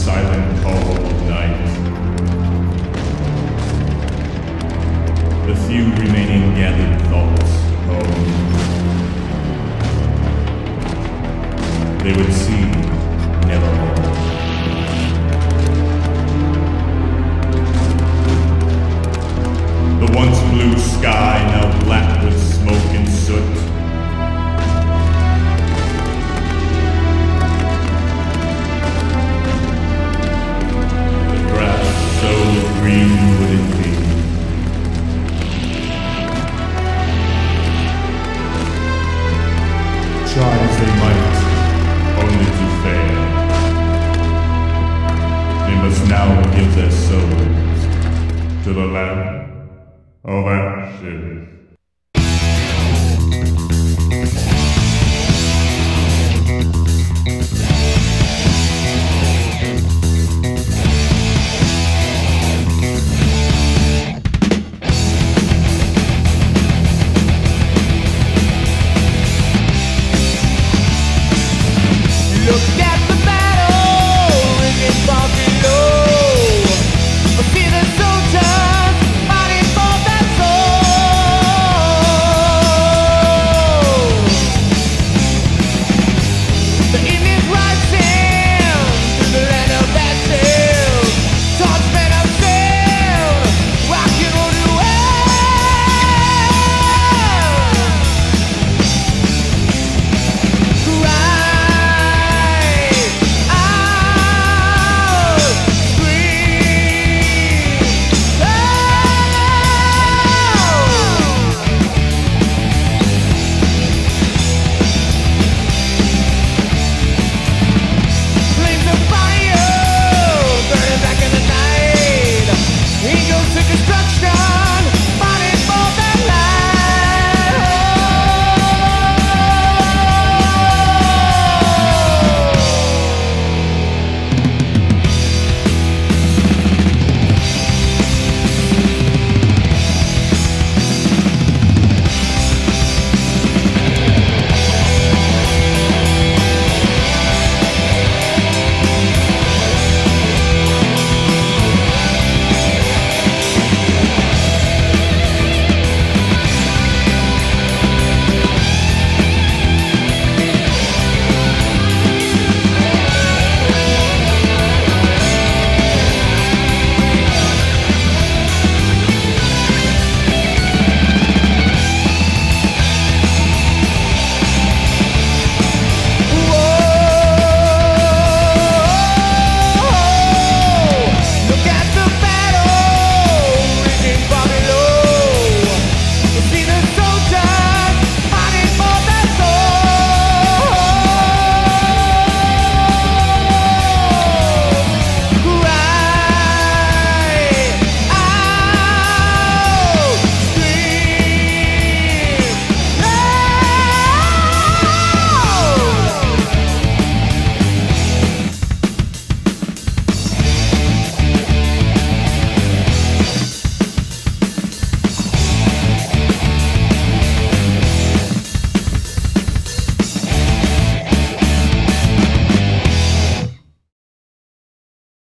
silent cold night. The few remaining gathered thoughts home. They would see never more. The once blue sky now black Land of ashes.